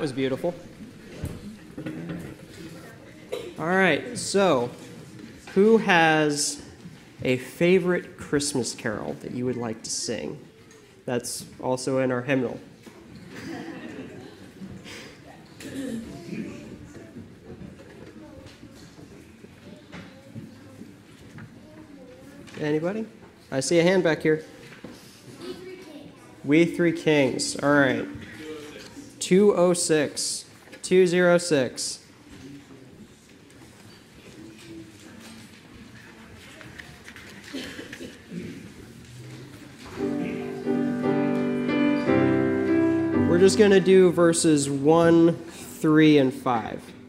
that was beautiful. All right, so who has a favorite Christmas carol that you would like to sing? That's also in our hymnal. Anybody? I see a hand back here. We Three Kings. All right. 206. 206. We're just going to do verses 1, 3, and 5.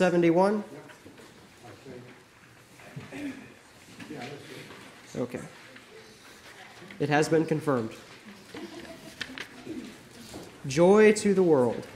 171? Okay. It has been confirmed. Joy to the world.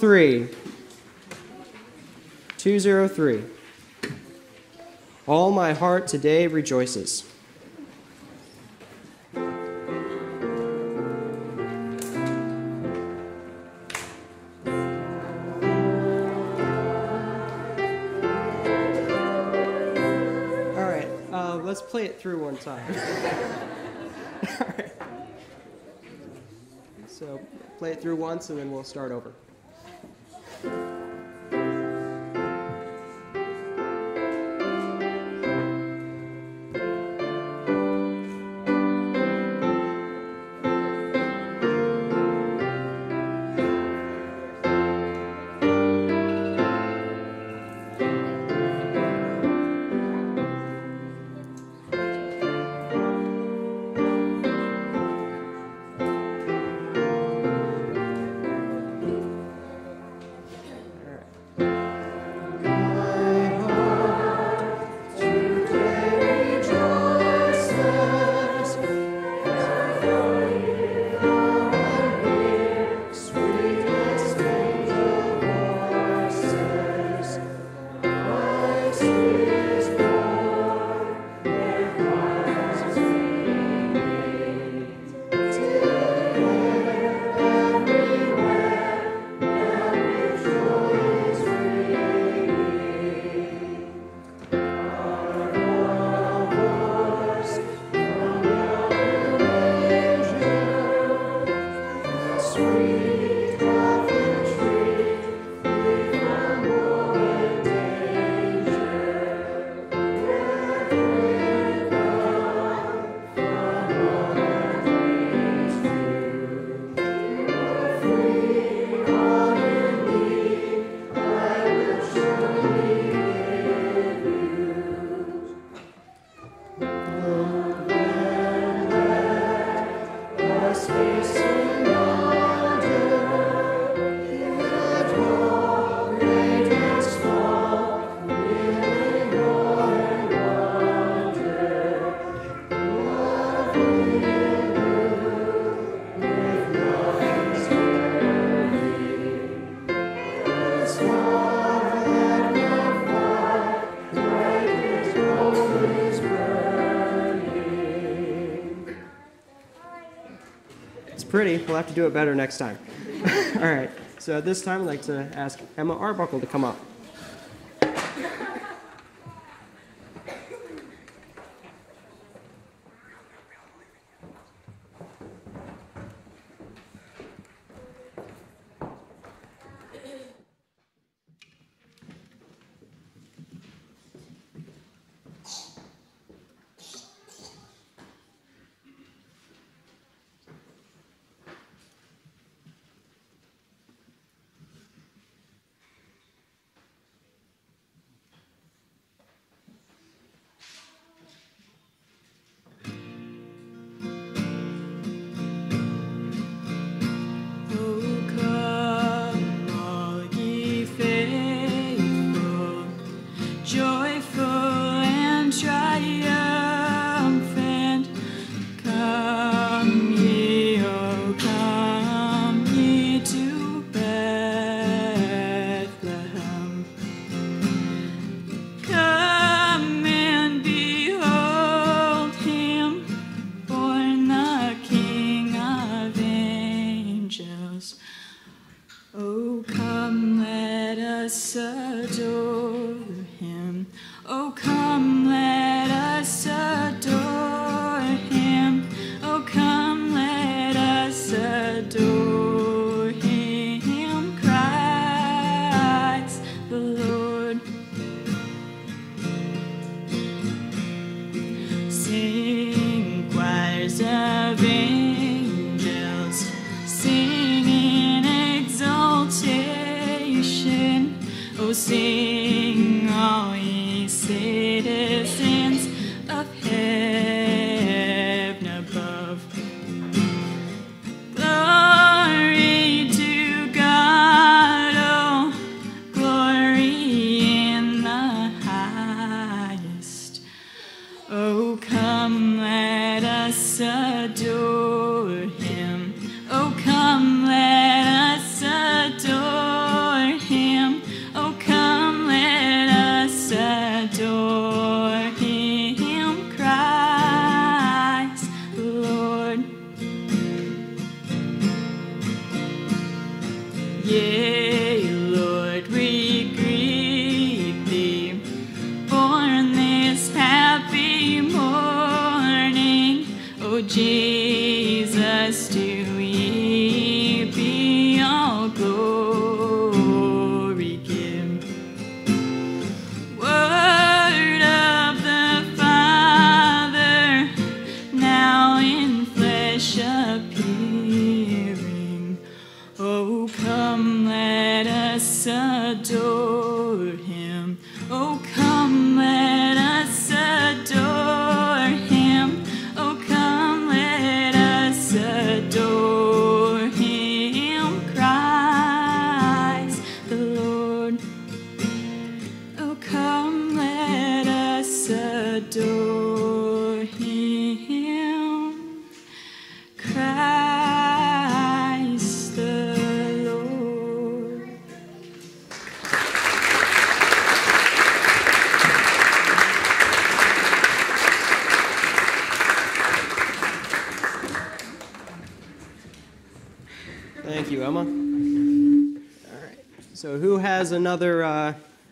203. 203. All my heart today rejoices. All right, uh, let's play it through one time. All right. So play it through once and then we'll start over. It's pretty. We'll have to do it better next time. All right. So at this time, I'd like to ask Emma Arbuckle to come up.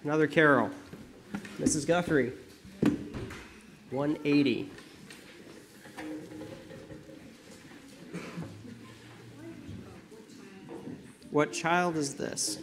Another carol. Mrs. Guthrie. 180. What child is this?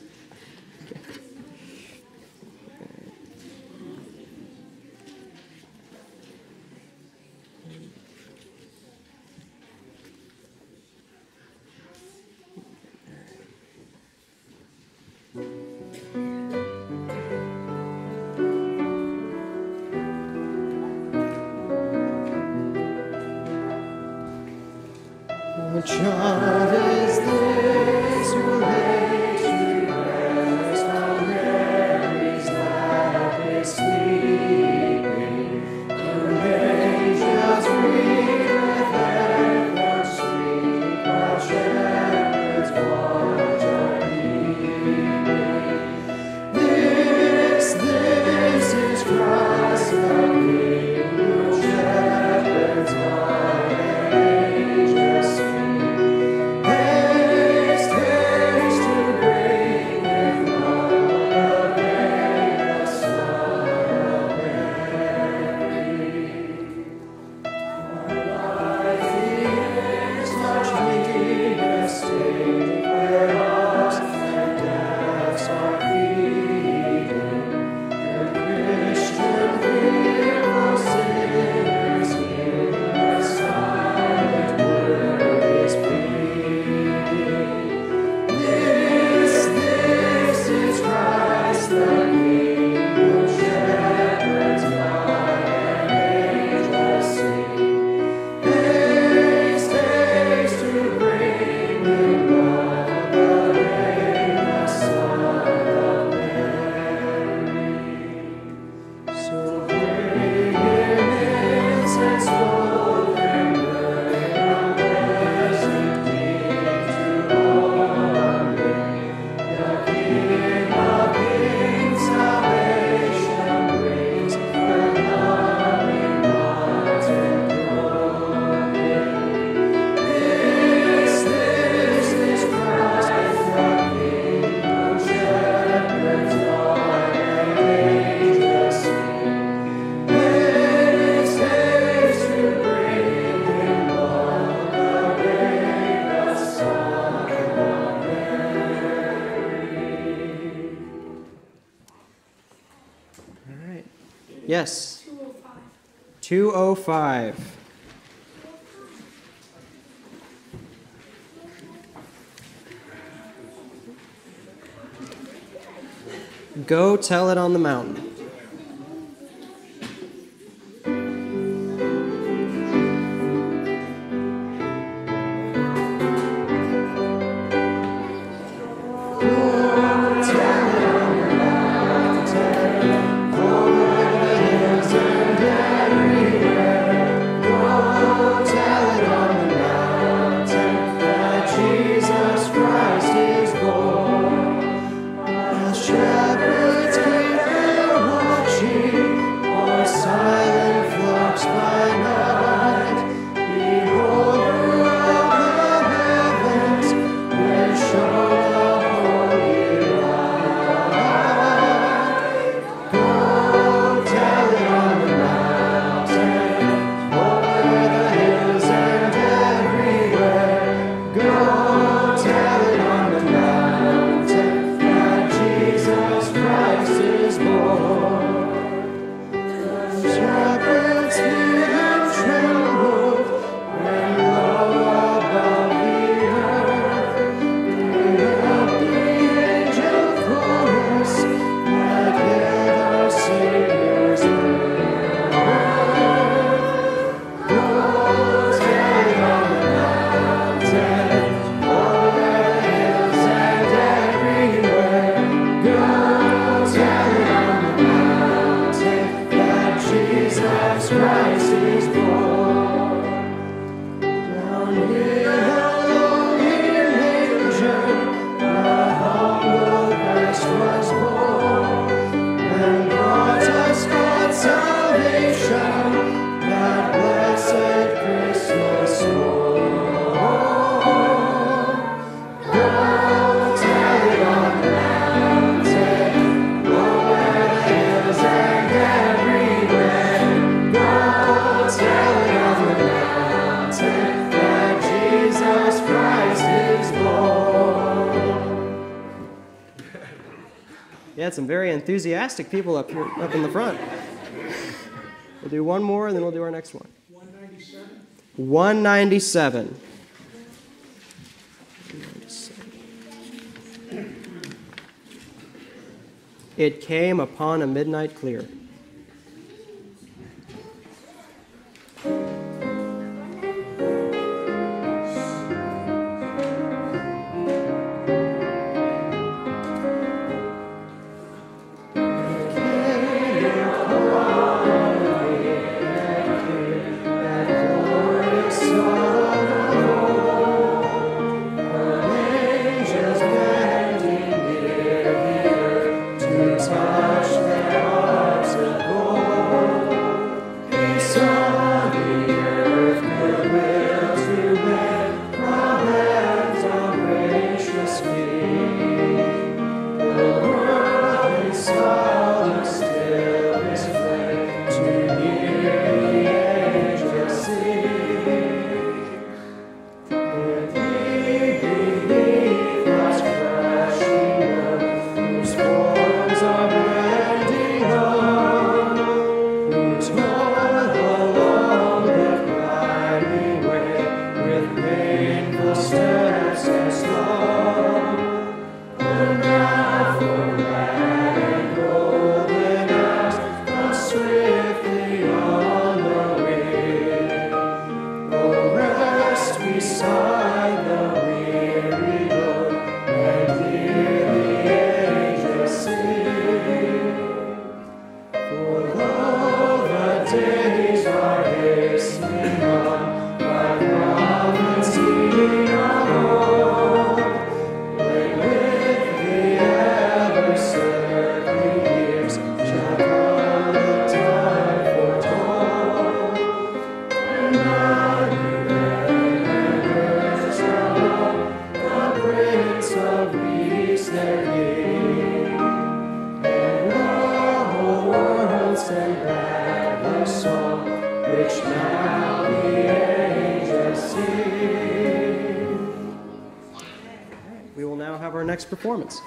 205. Go tell it on the mountain. Enthusiastic people up here, up in the front. We'll do one more, and then we'll do our next one. 197. 197. It came upon a midnight clear. Performance.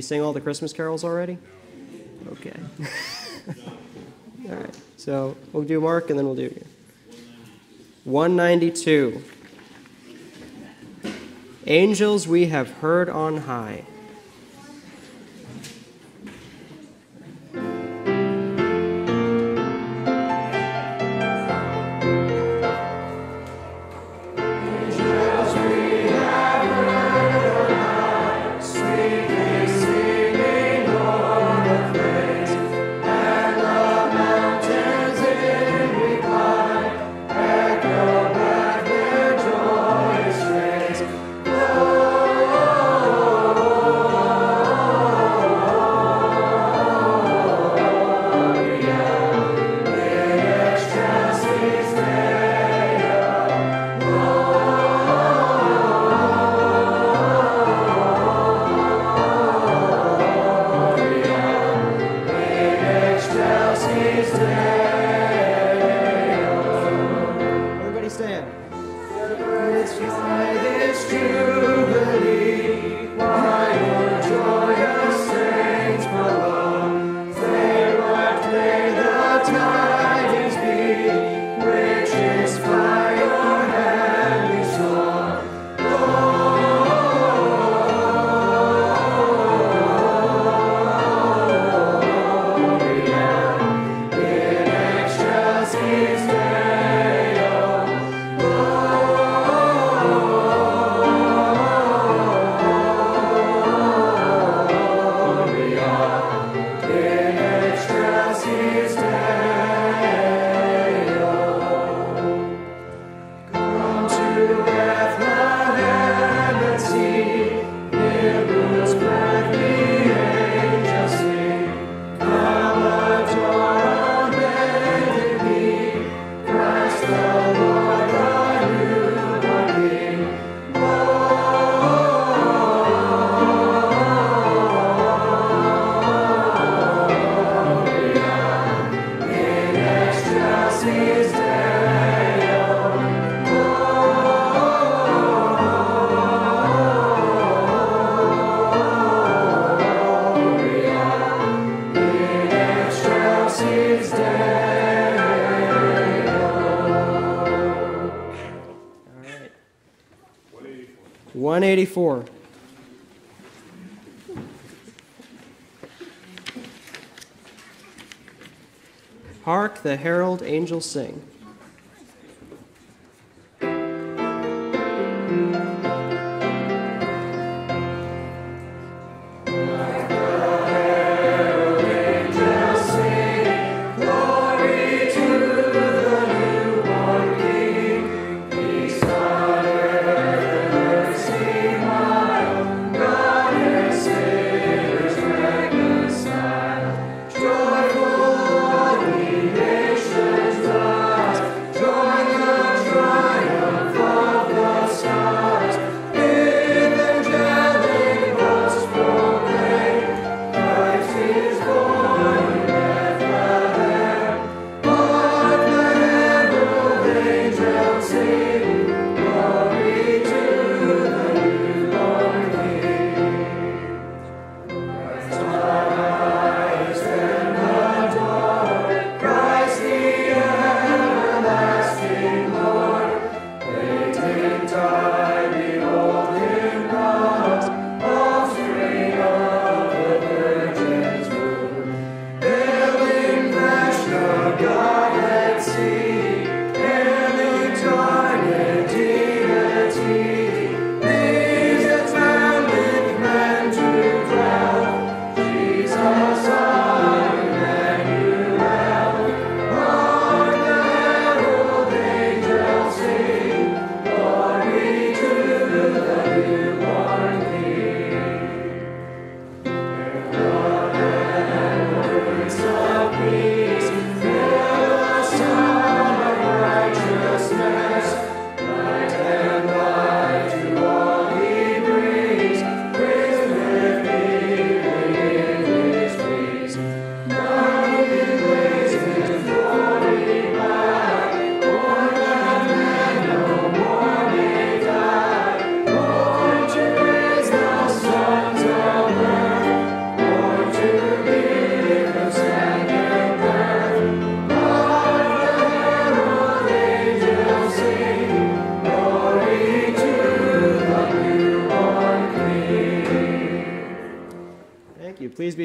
We sing all the Christmas carols already? Okay. all right. So we'll do Mark and then we'll do you. 192. Angels we have heard on high. 184. Hark the herald angels sing.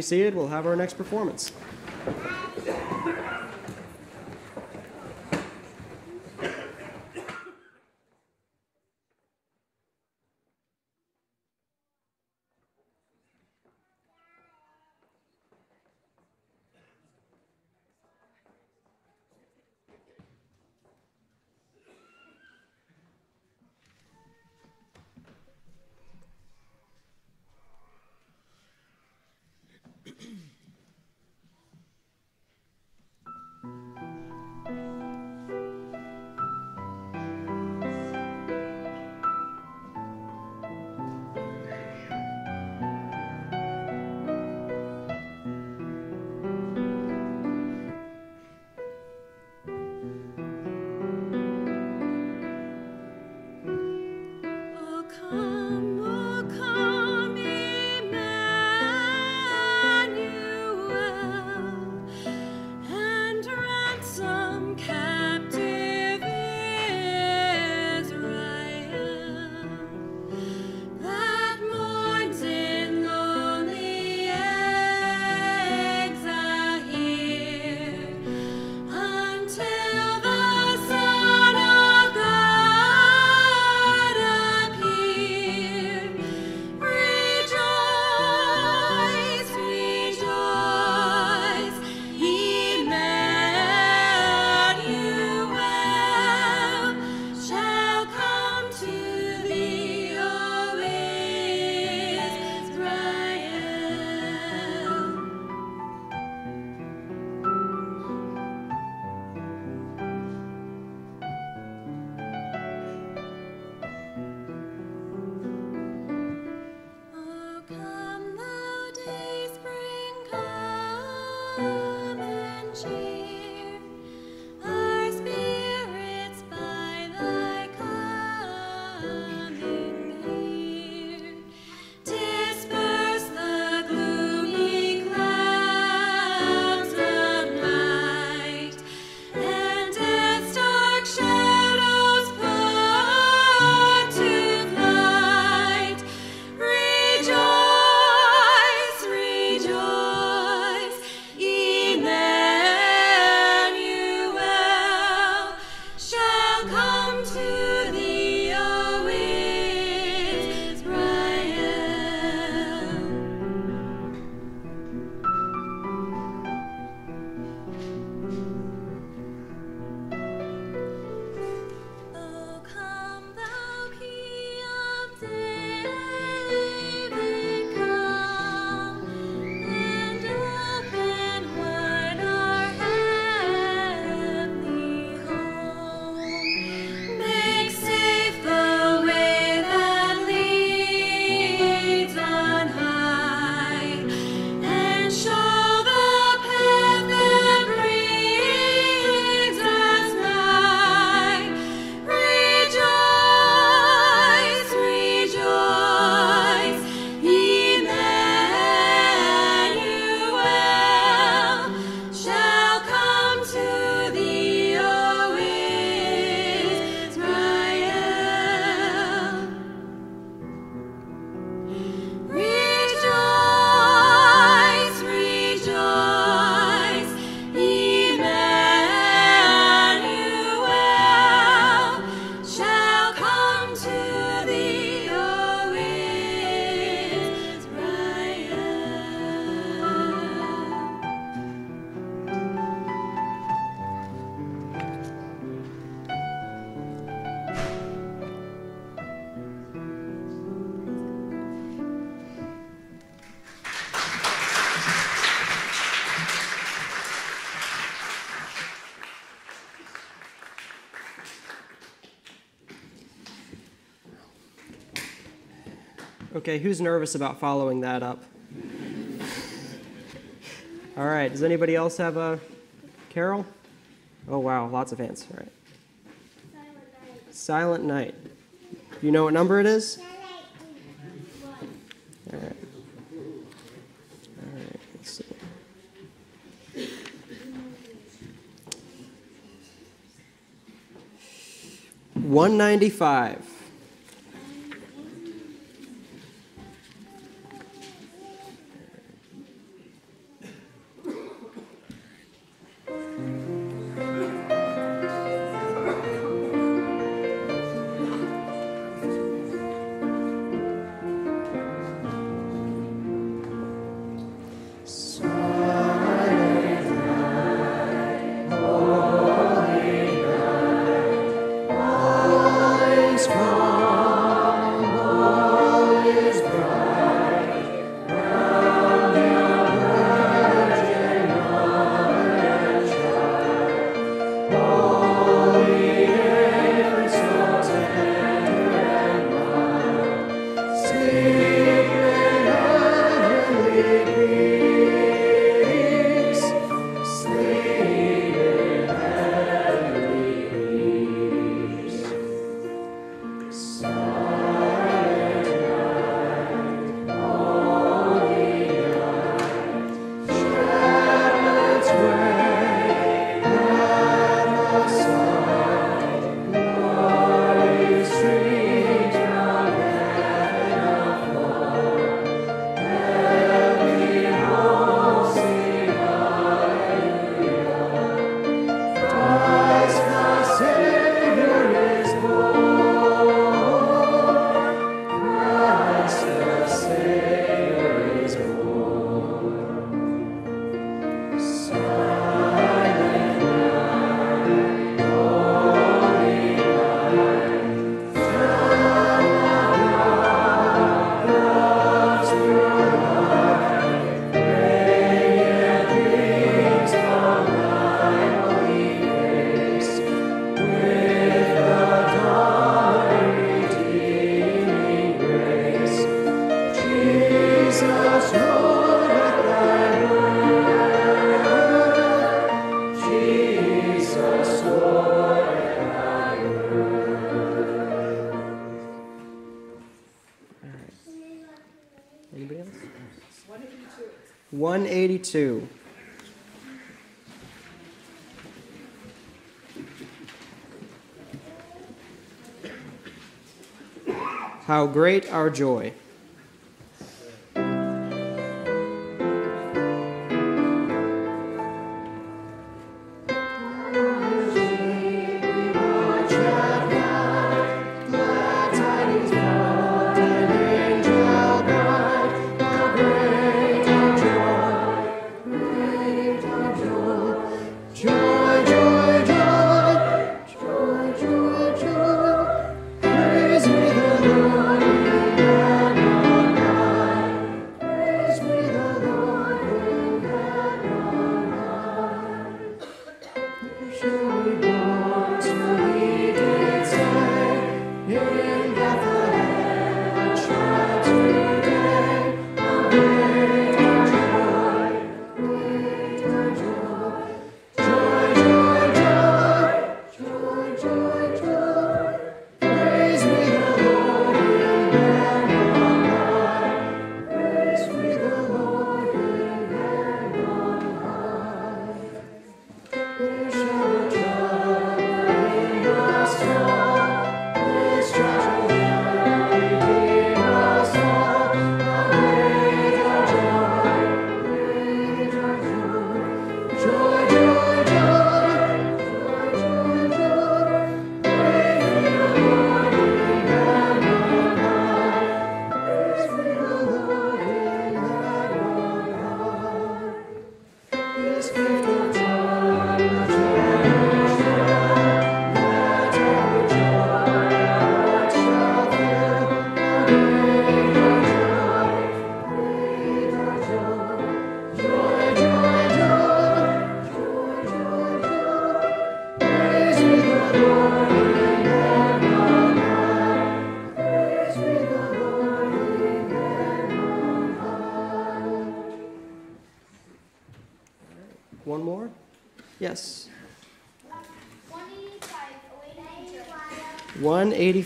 Seated. We'll have our next performance. Okay, who's nervous about following that up? All right, does anybody else have a carol? Oh, wow, lots of hands. All right. Silent Night. You know what number it is? All right. All right, see. One ninety-five. How great our joy.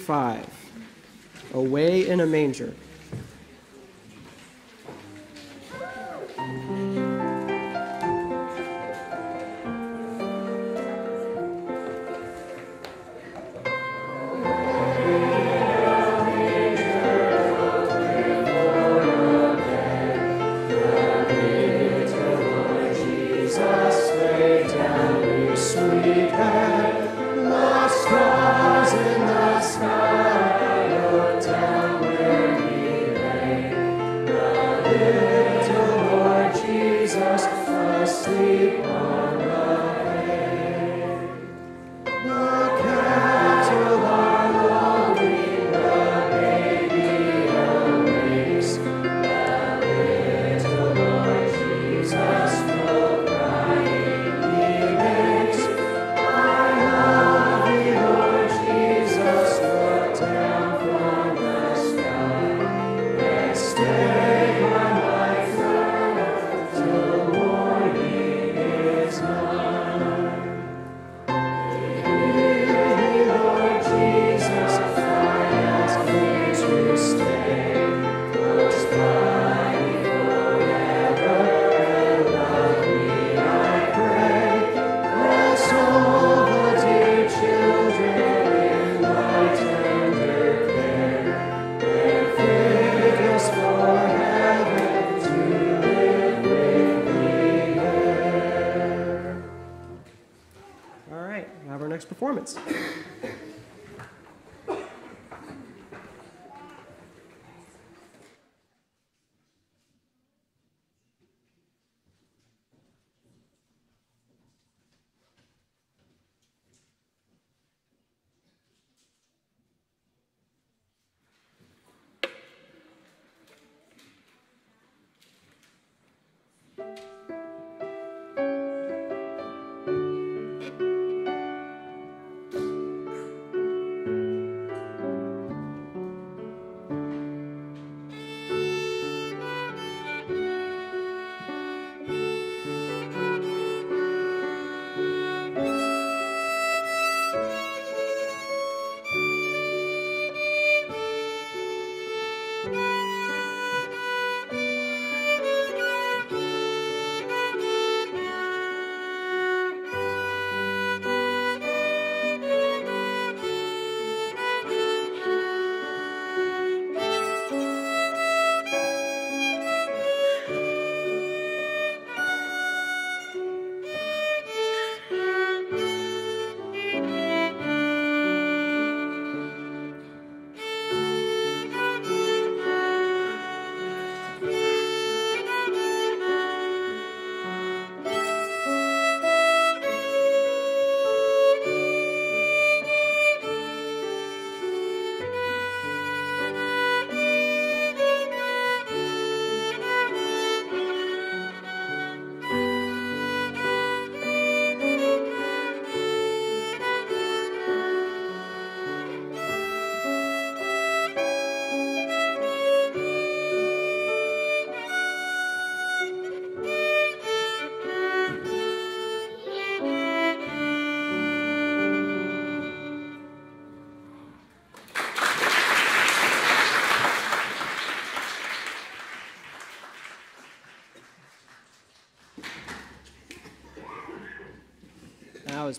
5 Away in a Manger.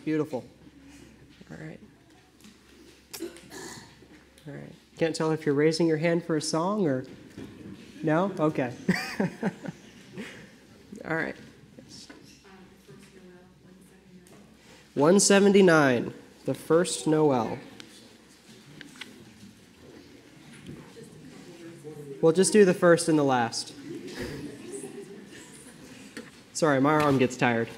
That's beautiful. All right. All right. Can't tell if you're raising your hand for a song or no? Okay. All right. 179, the first Noel. We'll just do the first and the last. Sorry, my arm gets tired.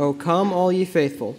Oh, come, all ye faithful.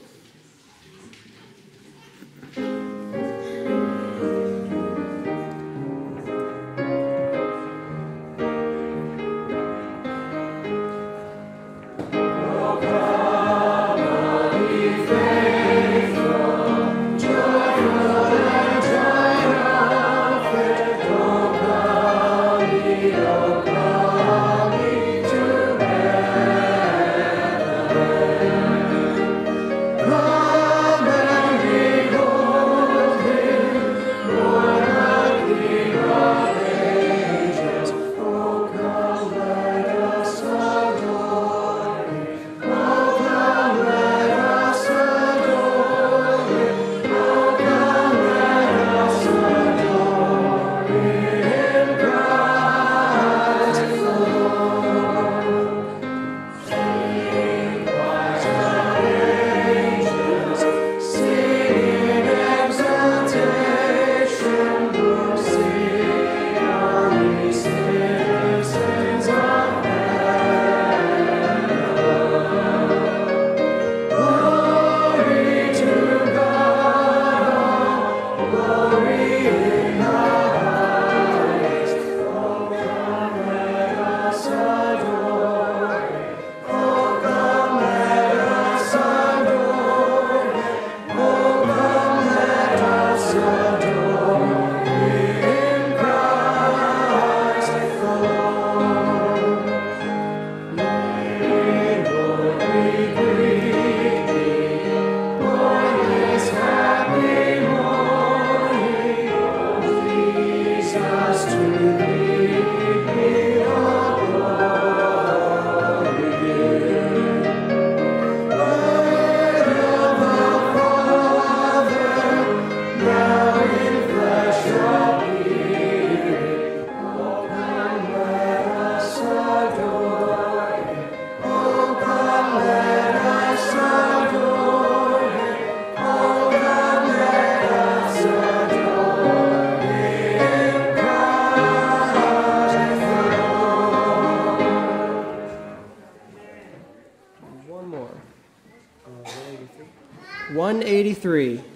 183.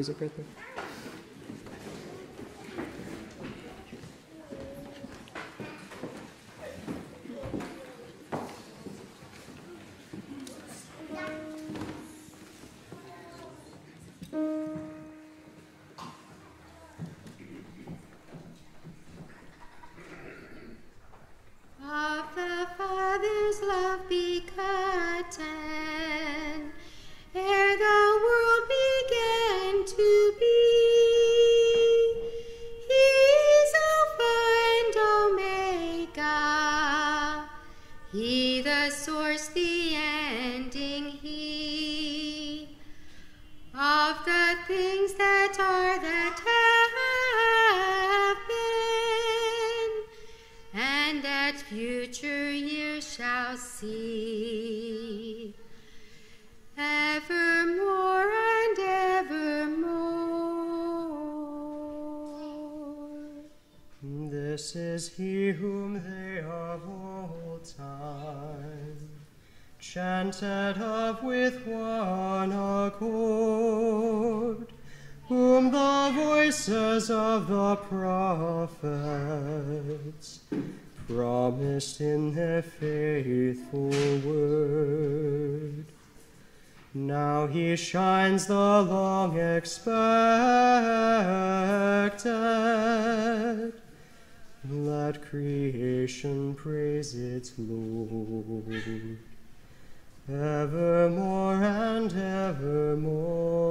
Music right there? Faithful word. Now he shines the long expected. Let creation praise its Lord. Evermore and evermore.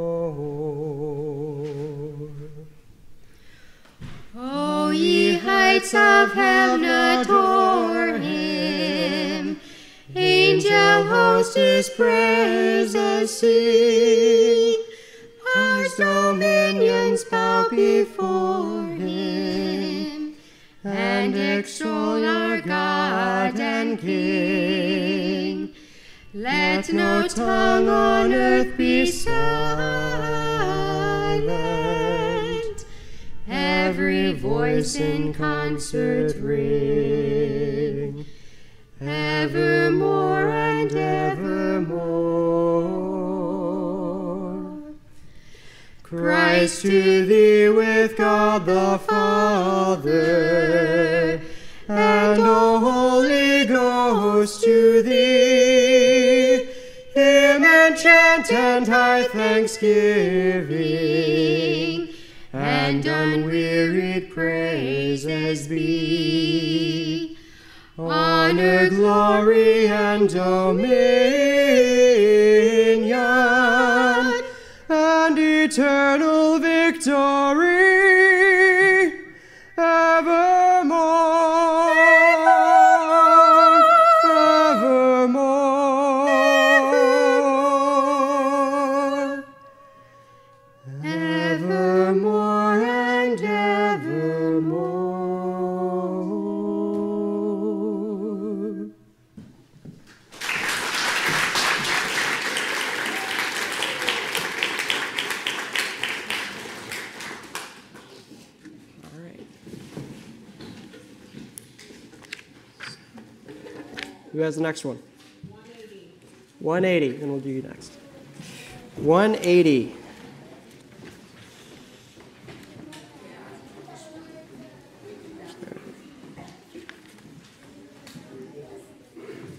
O ye heights of heaven, adore Host his praises sing. Powers, dominions bow before him. And extol our God and King. Let no tongue on earth be silent. Every voice in concert ring. Evermore and evermore. Christ to thee with God the Father, and the Holy Ghost to thee. Hymn enchant and high thanksgiving, and unwearied praises be. Honor, glory, and dominion, and eternal victory next one? 180. 180, and we'll do you next. 180.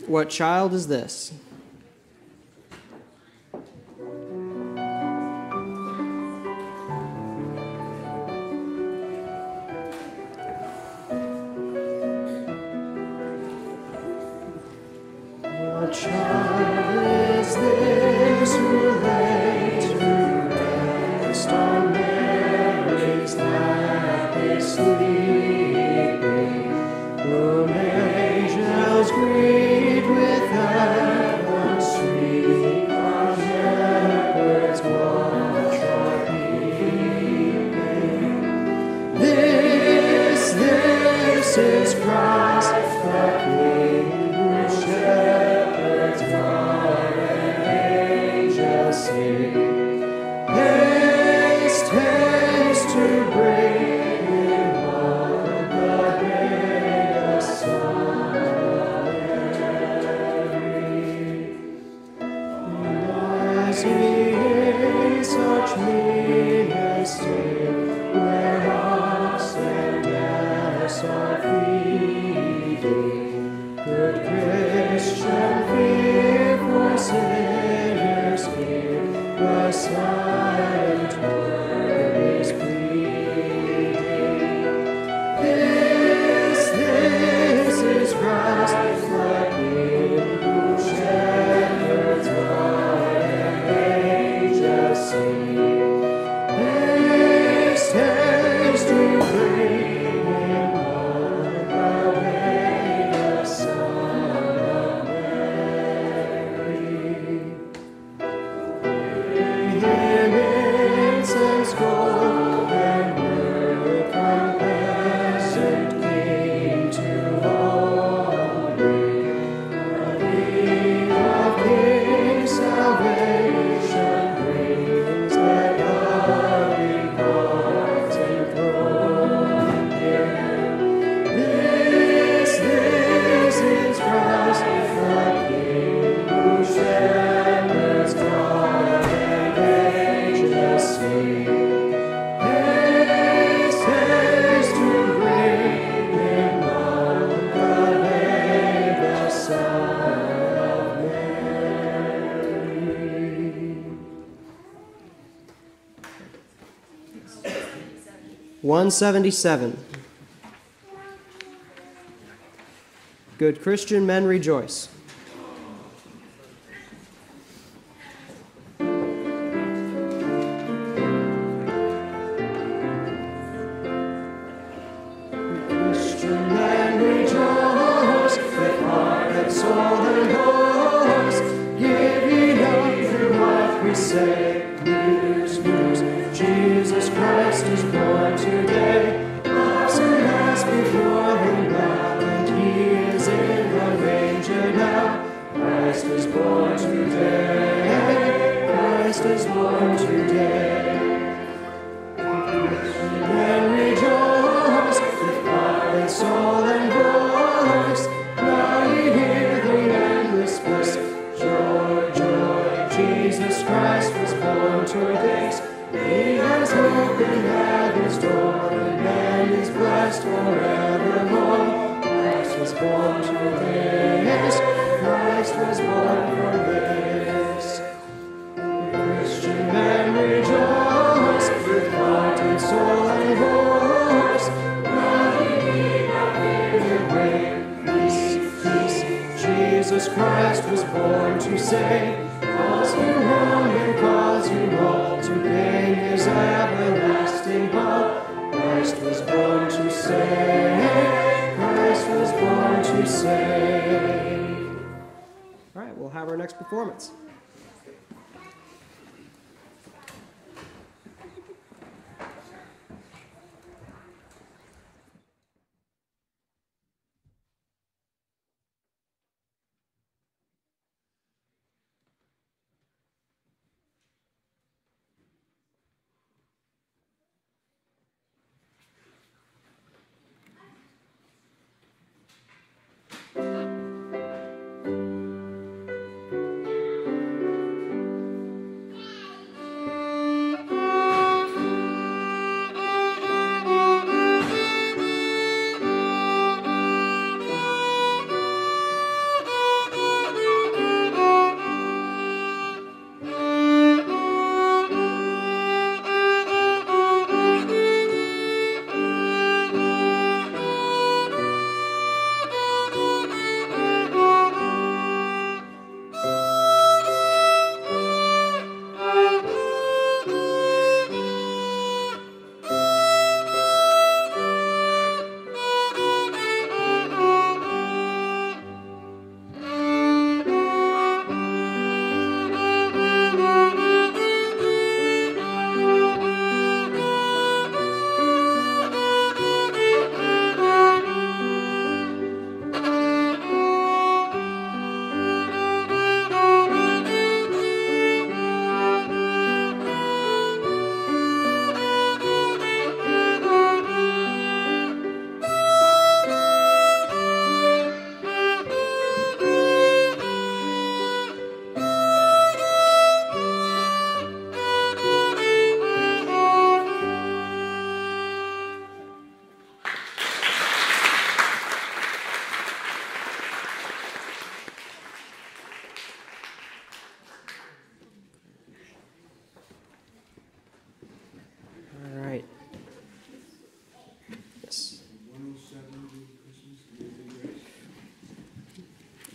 What child is this? Child 177. Good Christian men rejoice.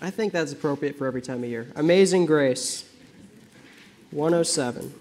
I think that's appropriate for every time of year. Amazing Grace, 107.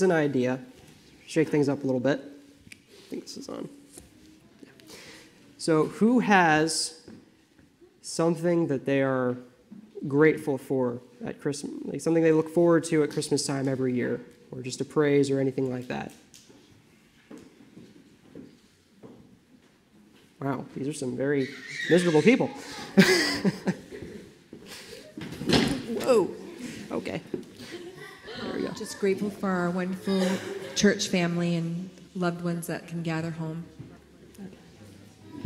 Here's an idea. Shake things up a little bit. I think this is on. So, who has something that they are grateful for at Christmas, like something they look forward to at Christmas time every year, or just a praise or anything like that? Wow, these are some very miserable people. Whoa. Okay. There we go. Just grateful for our wonderful church family and loved ones that can gather home.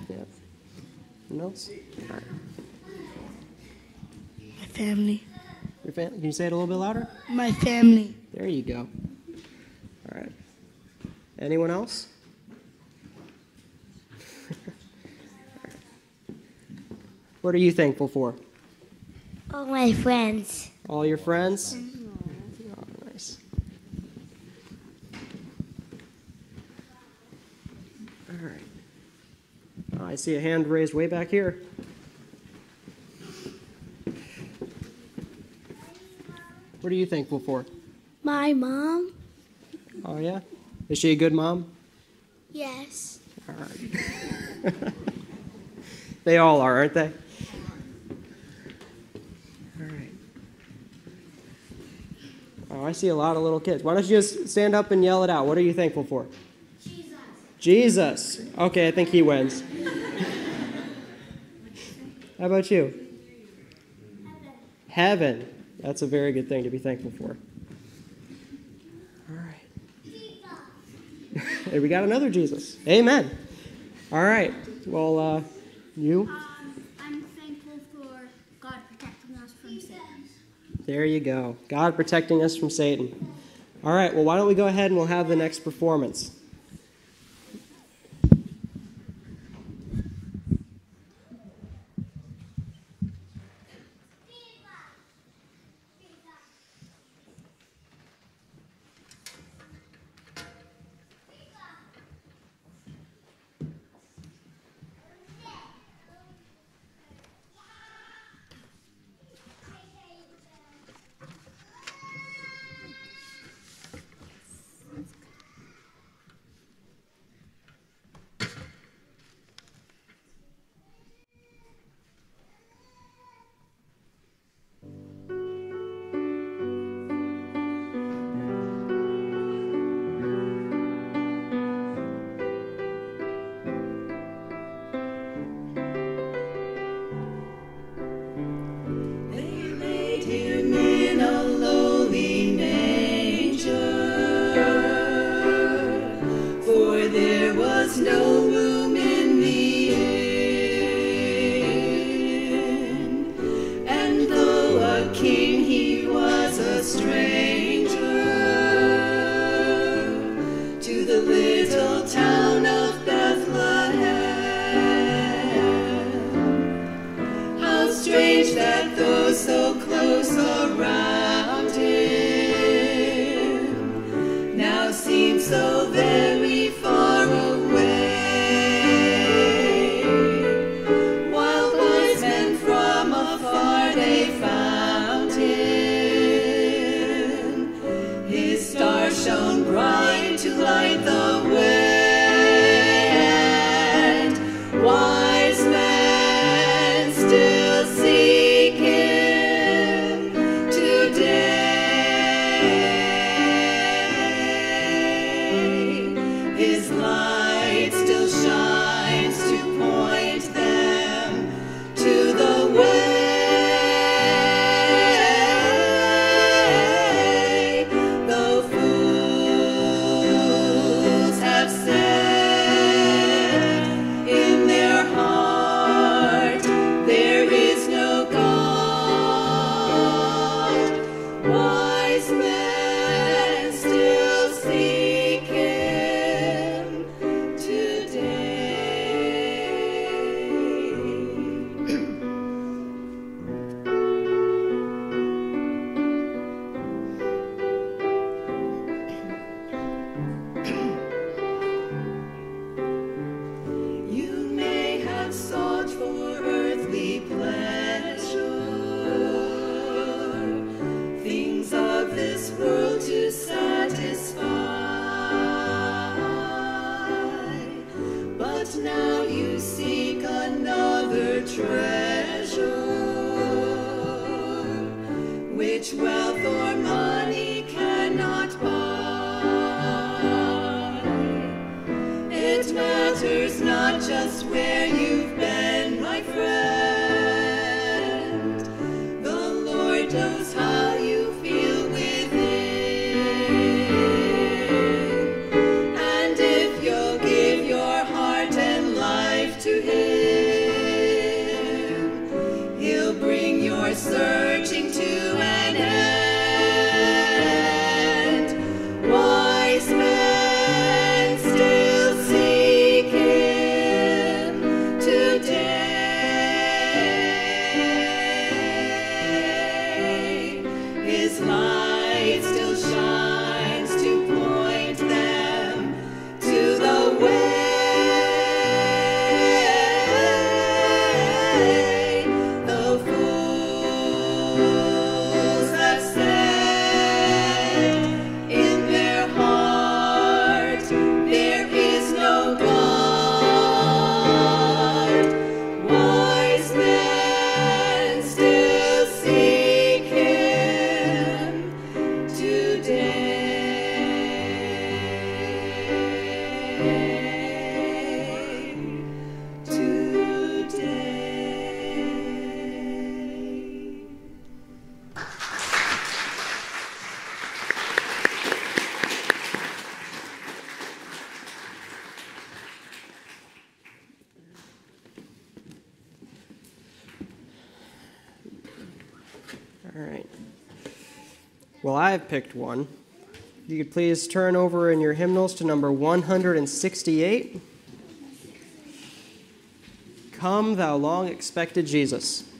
Yeah. Anyone else? All right. My family. Your fam- Can you say it a little bit louder? My family. There you go. All right. Anyone else? what are you thankful for? All my friends. All your friends? Oh, nice. All right. Oh, I see a hand raised way back here. What are you thankful for? My mom. Oh, yeah? Is she a good mom? Yes. All right. they all are, aren't they? All right. Oh, I see a lot of little kids. Why don't you just stand up and yell it out? What are you thankful for? Jesus. Jesus. Okay, I think he wins. How about you? Heaven. Heaven. That's a very good thing to be thankful for. All right. Hey, we got another Jesus. Amen. All right. Well, uh, you? Um, I'm thankful for God protecting us from Satan. There you go. God protecting us from Satan. All right. Well, why don't we go ahead and we'll have the next performance. well, I've picked one. You could please turn over in your hymnals to number 168. Come, thou long expected Jesus.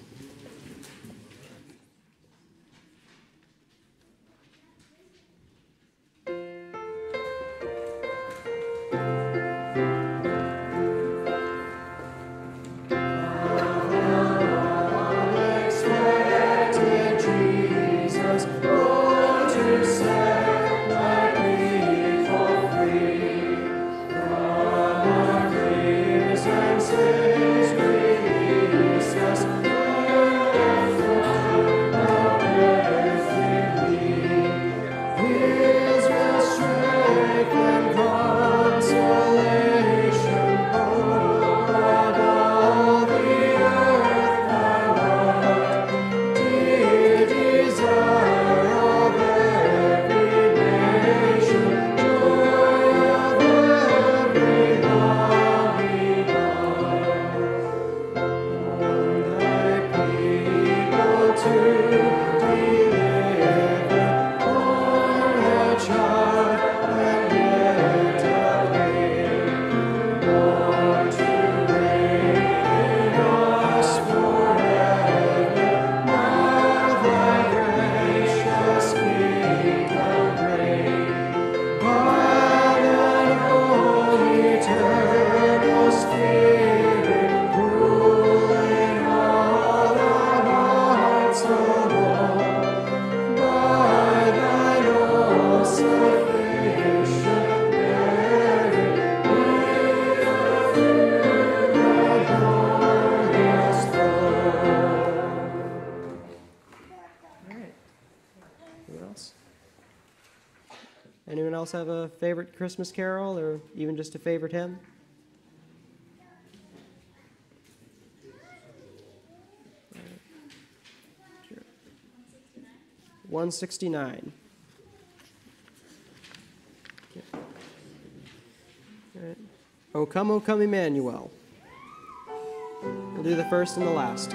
have a favorite Christmas carol or even just a favorite hymn? Right. Sure. 169. Oh O come, O come, Emmanuel. We'll do the first and the last.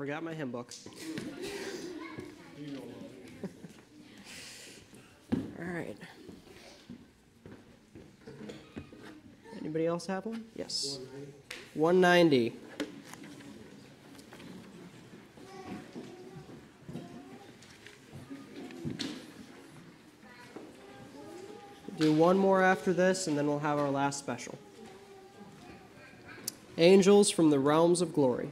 forgot my hymn book. All right. Anybody else have one? Yes. 190. Do one more after this, and then we'll have our last special. Angels from the realms of glory.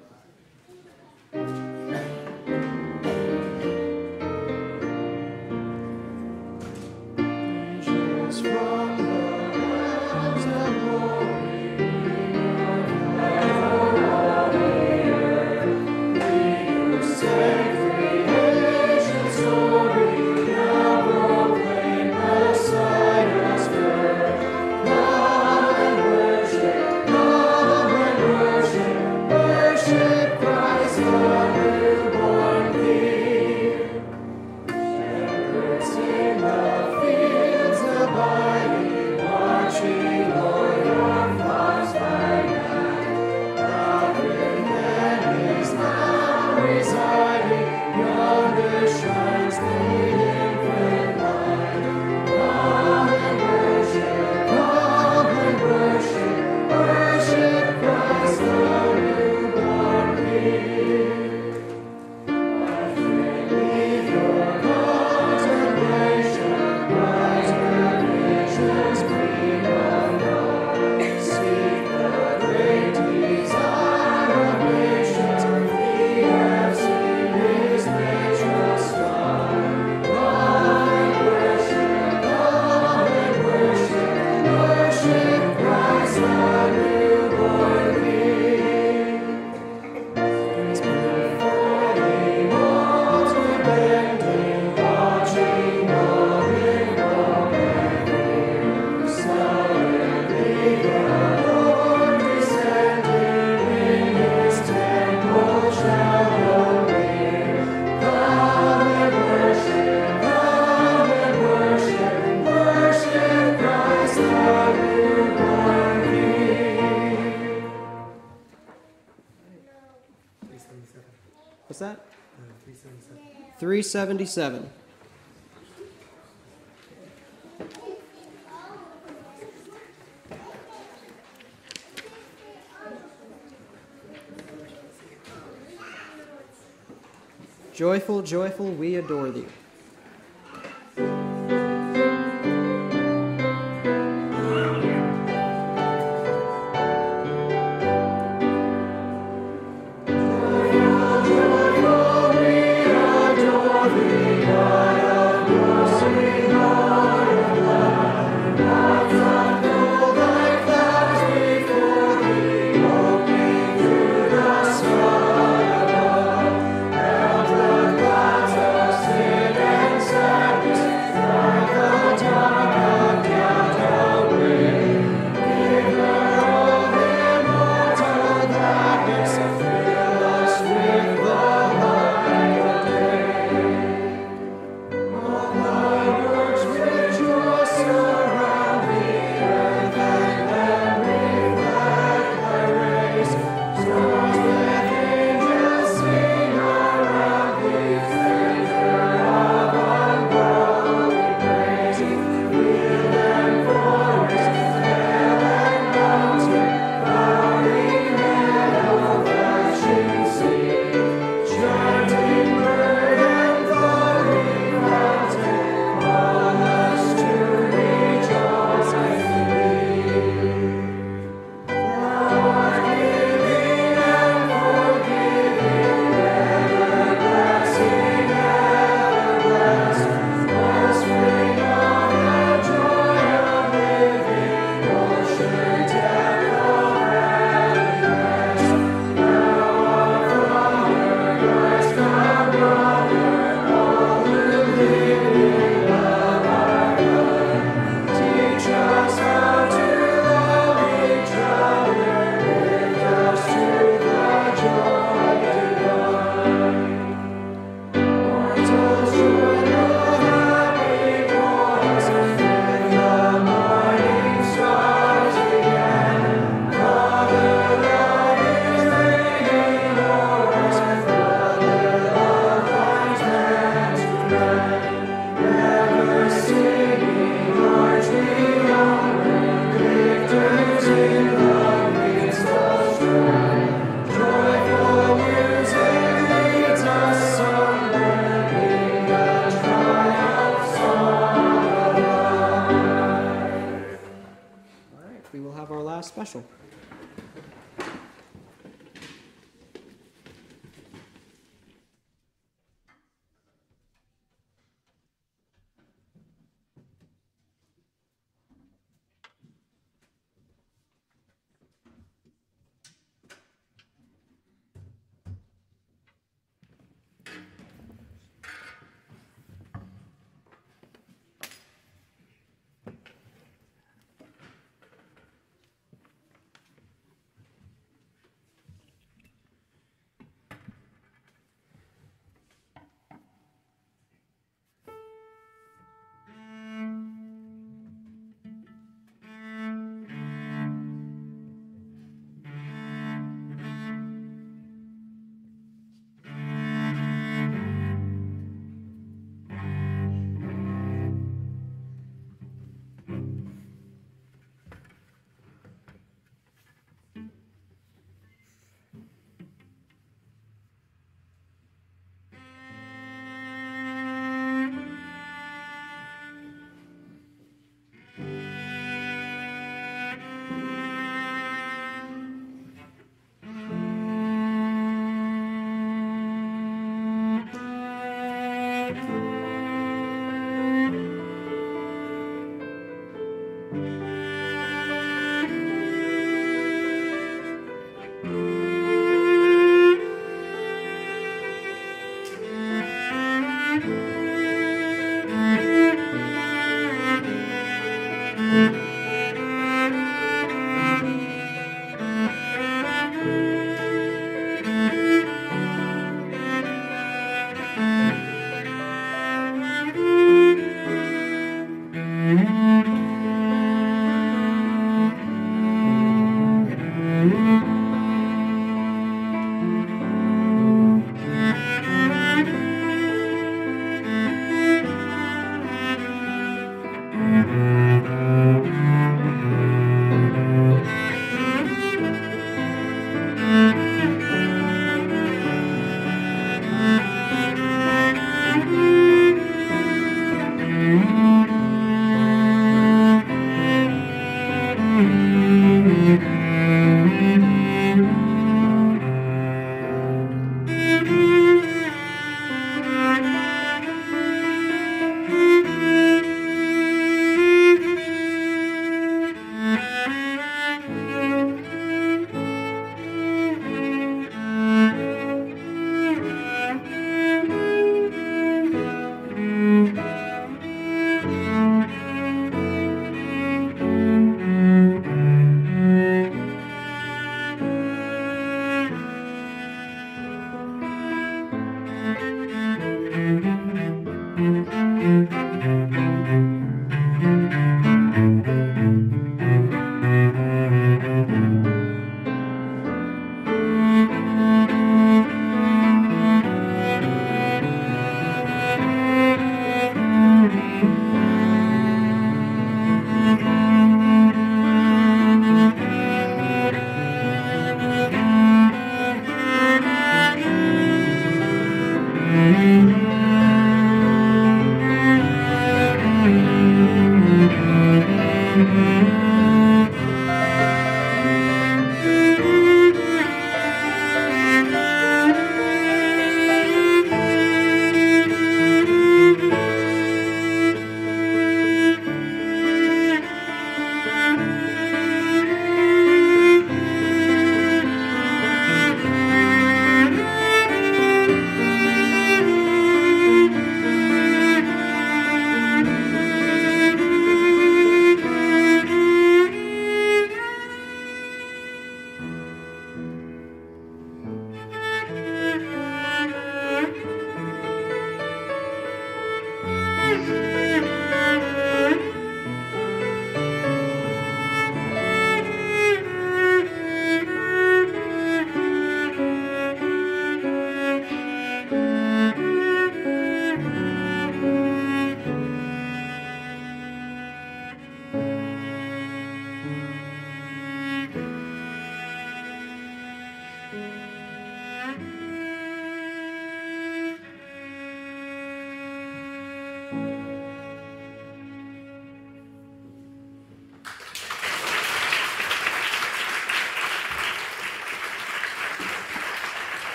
Joyful, joyful, we adore thee.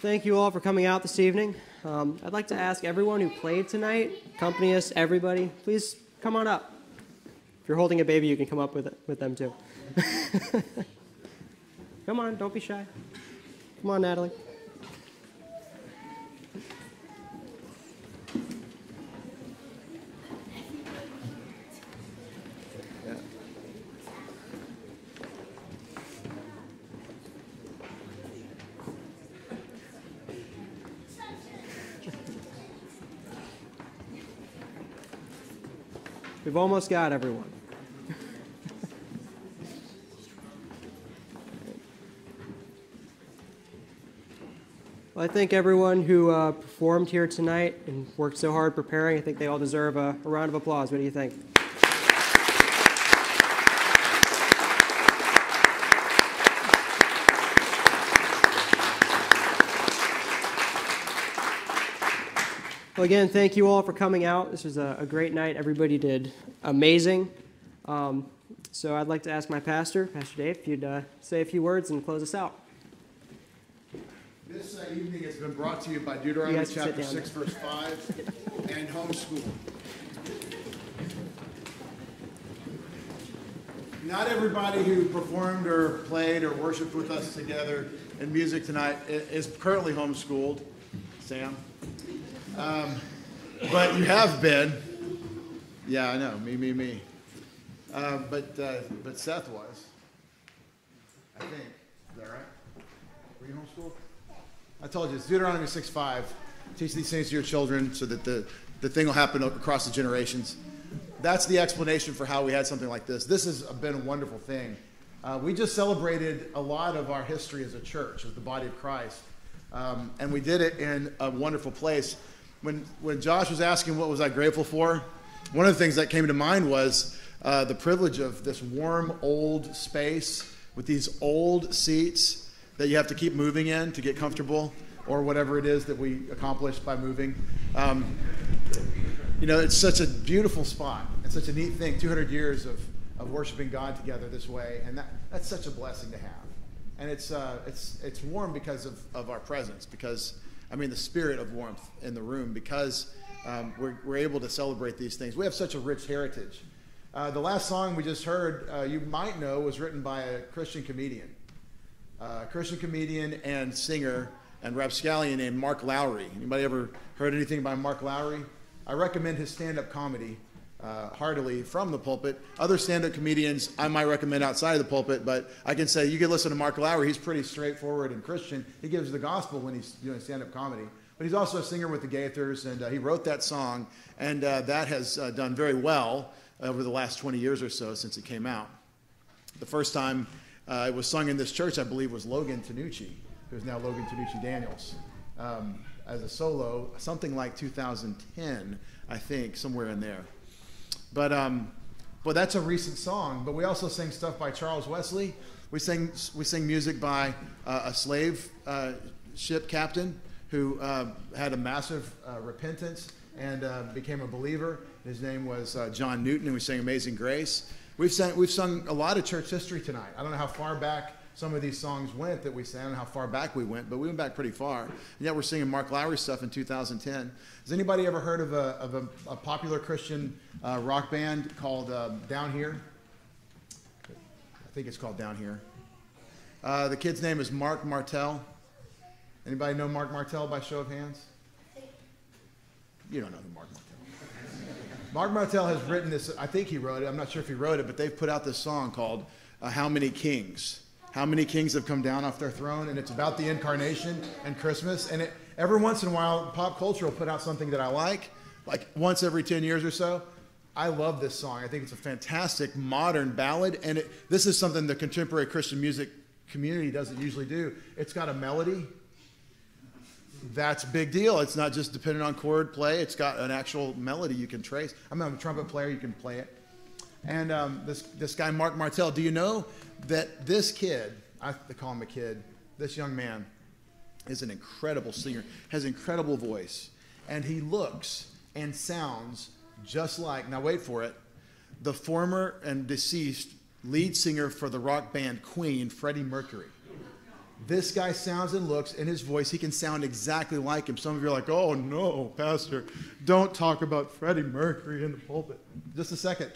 Thank you all for coming out this evening. Um, I'd like to ask everyone who played tonight, company us, everybody, please come on up. If you're holding a baby, you can come up with, it, with them too. come on, don't be shy. Come on, Natalie. We've almost got everyone. well, I thank everyone who uh, performed here tonight and worked so hard preparing. I think they all deserve a, a round of applause. What do you think? Well, again, thank you all for coming out. This was a, a great night. Everybody did amazing. Um, so I'd like to ask my pastor, Pastor Dave, if you'd uh, say a few words and close us out. This uh, evening has been brought to you by Deuteronomy sit chapter down 6, verse 5, and homeschool. Not everybody who performed or played or worshiped with us together in music tonight is currently homeschooled. Sam? Um, but you have been. Yeah, I know. Me, me, me. Uh, but, uh, but Seth was. I think. Is that right? Were you homeschooled? I told you, it's Deuteronomy 6 5. Teach these things to your children so that the, the thing will happen across the generations. That's the explanation for how we had something like this. This has been a wonderful thing. Uh, we just celebrated a lot of our history as a church, as the body of Christ. Um, and we did it in a wonderful place. When, when Josh was asking what was I grateful for, one of the things that came to mind was uh, the privilege of this warm, old space with these old seats that you have to keep moving in to get comfortable, or whatever it is that we accomplished by moving. Um, you know, it's such a beautiful spot. It's such a neat thing. 200 years of, of worshiping God together this way, and that, that's such a blessing to have. And it's, uh, it's, it's warm because of, of our presence, because, I mean, the spirit of warmth in the room, because um, we're, we're able to celebrate these things. We have such a rich heritage. Uh, the last song we just heard, uh, you might know, was written by a Christian comedian uh, Christian comedian and singer and rapscallion named Mark Lowry. Anybody ever heard anything by Mark Lowry? I recommend his stand-up comedy uh, heartily from the pulpit. Other stand-up comedians I might recommend outside of the pulpit, but I can say you can listen to Mark Lowry. He's pretty straightforward and Christian. He gives the gospel when he's doing stand-up comedy. But he's also a singer with the Gaithers, and uh, he wrote that song, and uh, that has uh, done very well over the last 20 years or so since it came out. The first time uh, it was sung in this church, I believe, was Logan Tanucci, who's now Logan Tanucci Daniels, um, as a solo, something like 2010, I think, somewhere in there. But um, well, that's a recent song. But we also sing stuff by Charles Wesley. We sing we sing music by uh, a slave uh, ship captain who uh, had a massive uh, repentance and uh, became a believer. His name was uh, John Newton, and we sang Amazing Grace. We've sung, we've sung a lot of church history tonight. I don't know how far back some of these songs went that we sang, I don't know how far back we went, but we went back pretty far. And yet we're singing Mark Lowry stuff in 2010. Has anybody ever heard of a, of a, a popular Christian uh, rock band called uh, Downhere? I think it's called Downhere. Uh, the kid's name is Marc Martel. Anybody know Marc Martel by show of hands? You don't know who Marc Martel. Marc Martel has written this, I think he wrote it, I'm not sure if he wrote it, but they've put out this song called uh, How Many Kings. How many kings have come down off their throne? And it's about the incarnation and Christmas. And it, every once in a while, pop culture will put out something that I like, like once every 10 years or so. I love this song. I think it's a fantastic modern ballad. And it, this is something the contemporary Christian music community doesn't usually do. It's got a melody. That's big deal. It's not just dependent on chord play. It's got an actual melody you can trace. I'm a trumpet player. You can play it. And um, this, this guy, Marc Martel, do you know that this kid, I call him a kid, this young man is an incredible singer, has incredible voice, and he looks and sounds just like, now wait for it, the former and deceased lead singer for the rock band Queen, Freddie Mercury. This guy sounds and looks in his voice, he can sound exactly like him. Some of you are like, oh no, Pastor, don't talk about Freddie Mercury in the pulpit. Just a second.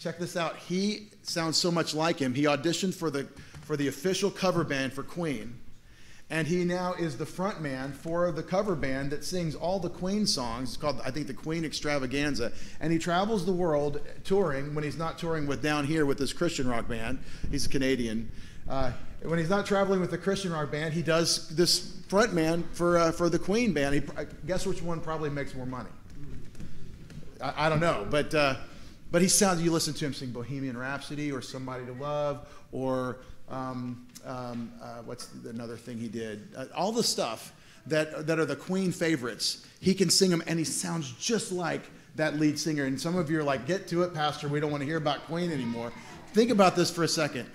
Check this out. He sounds so much like him. He auditioned for the, for the official cover band for Queen. And he now is the front man for the cover band that sings all the Queen songs. It's called, I think, the Queen Extravaganza. And he travels the world touring when he's not touring with Downhere with this Christian rock band. He's a Canadian. Uh, when he's not traveling with the Christian rock band, he does this front man for, uh, for the Queen band. He, guess which one probably makes more money? I, I don't know. But, uh, but he sounds, you listen to him sing Bohemian Rhapsody or Somebody to Love or um, um, uh, what's another thing he did? Uh, all the stuff that, that are the Queen favorites. He can sing them and he sounds just like that lead singer. And some of you are like, get to it, Pastor. We don't want to hear about Queen anymore. Think about this for a second.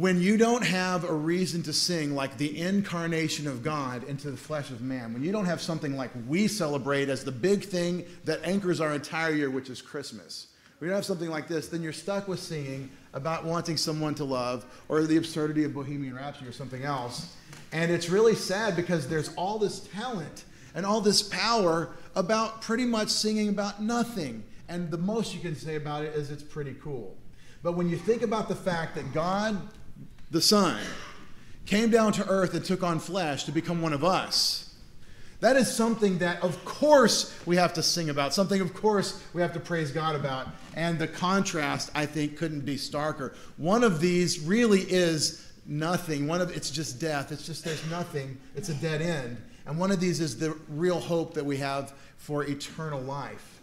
When you don't have a reason to sing like the incarnation of God into the flesh of man, when you don't have something like we celebrate as the big thing that anchors our entire year, which is Christmas, we don't have something like this, then you're stuck with singing about wanting someone to love or the absurdity of Bohemian Rhapsody or something else. And it's really sad because there's all this talent and all this power about pretty much singing about nothing. And the most you can say about it is it's pretty cool. But when you think about the fact that God the Son, came down to earth and took on flesh to become one of us. That is something that, of course, we have to sing about, something, of course, we have to praise God about. And the contrast, I think, couldn't be starker. One of these really is nothing. One of it's just death. It's just there's nothing. It's a dead end. And one of these is the real hope that we have for eternal life.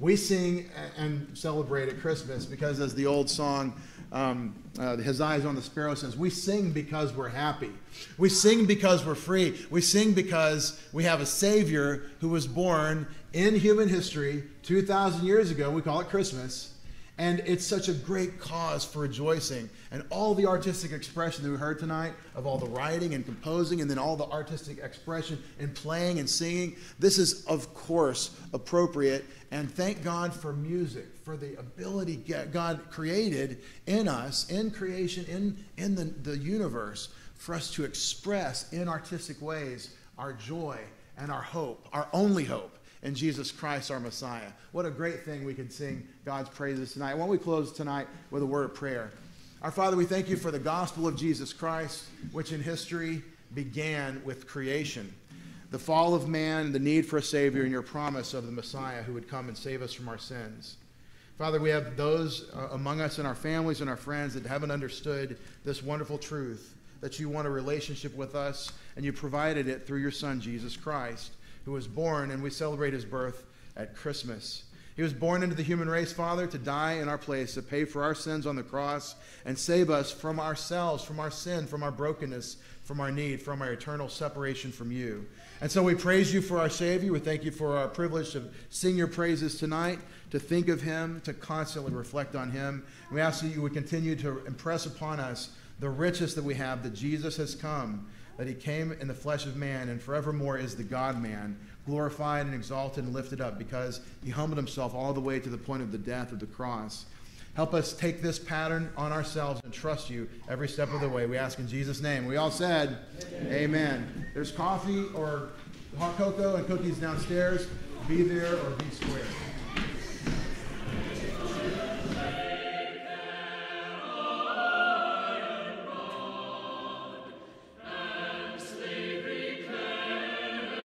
We sing and celebrate at Christmas because, as the old song um, uh, his eyes on the sparrow says, We sing because we're happy. We sing because we're free. We sing because we have a Savior who was born in human history 2,000 years ago. We call it Christmas. And it's such a great cause for rejoicing. And all the artistic expression that we heard tonight of all the writing and composing, and then all the artistic expression and playing and singing, this is, of course, appropriate. And thank God for music, for the ability God created in us, in creation, in, in the, the universe, for us to express in artistic ways our joy and our hope, our only hope in Jesus Christ, our Messiah. What a great thing we can sing God's praises tonight. Why don't we close tonight with a word of prayer? Our Father, we thank you for the gospel of Jesus Christ, which in history began with creation. The fall of man, the need for a Savior, and your promise of the Messiah who would come and save us from our sins. Father, we have those uh, among us and our families and our friends that haven't understood this wonderful truth that you want a relationship with us, and you provided it through your Son, Jesus Christ who was born, and we celebrate his birth at Christmas. He was born into the human race, Father, to die in our place, to pay for our sins on the cross, and save us from ourselves, from our sin, from our brokenness, from our need, from our eternal separation from you. And so we praise you for our Savior. We thank you for our privilege to sing your praises tonight, to think of him, to constantly reflect on him. We ask that you would continue to impress upon us the riches that we have, that Jesus has come that he came in the flesh of man and forevermore is the God man, glorified and exalted and lifted up because he humbled himself all the way to the point of the death of the cross. Help us take this pattern on ourselves and trust you every step of the way. We ask in Jesus' name. We all said, Amen. Amen. There's coffee or hot cocoa and cookies downstairs. Be there or be square.